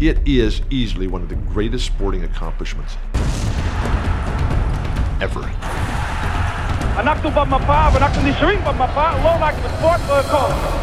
It is easily one of the greatest sporting accomplishments ever. I knocked him by my five, I knocked him in the ring by my five, low like the sport uh, call.